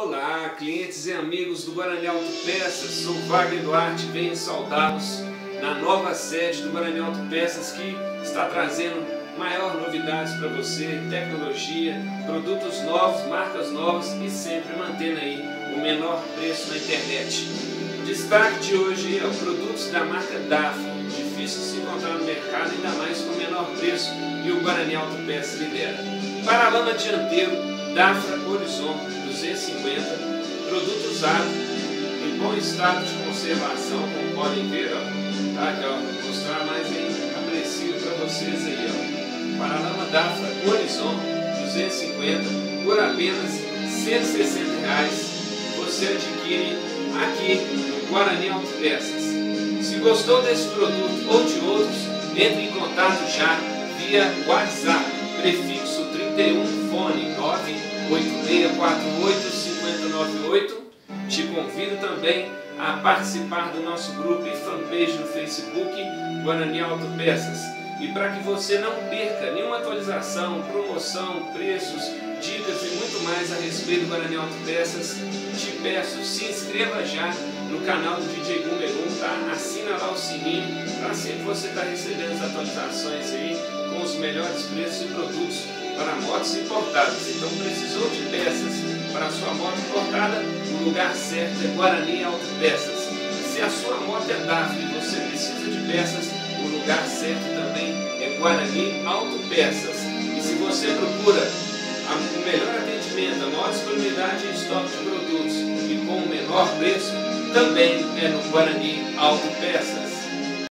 Olá, clientes e amigos do Guarani Autopeças, sou Wagner Duarte venho saudá-los na nova sede do Guarani Autopeças que está trazendo maior novidades para você, tecnologia, produtos novos, marcas novas e sempre mantendo aí o menor preço na internet. Destaque de hoje é o produtos da marca DAF, difícil se encontrar no mercado, ainda mais com menor preço e o Guarani Autopeças lidera. Paralama dianteiro Dafra Horizon 250, produto usado em bom estado de conservação, como podem ver, ó, tá aqui, ó, vou mostrar mais bem apreciado para vocês aí, ó. Paralama Dafra Horizon 250 por apenas 160 reais você adquire aqui no Guarani Autopeças. Se gostou desse produto ou de outros, entre em contato já via WhatsApp, 986485098. Te convido também a participar do nosso grupo e fanpage no Facebook Guarani Autopeças. E para que você não perca nenhuma atualização, promoção, preços, dicas e muito mais a respeito do Guarani Autopeças, te peço, se inscreva já no canal do DJ Gumegum, tá? Assina lá o sininho para sempre você estar tá recebendo as atualizações aí com os melhores preços e produtos para motos importadas. Então precisou de peças para a sua moto importada, o lugar certo é Guarani Autopeças. Se a sua moto é DAF e você precisa de peças, o lugar certo também é Guarani Autopeças. E se você procura o melhor atendimento, a maior disponibilidade em estoque de produtos e com o menor preço, também é no Guarani Autopeças.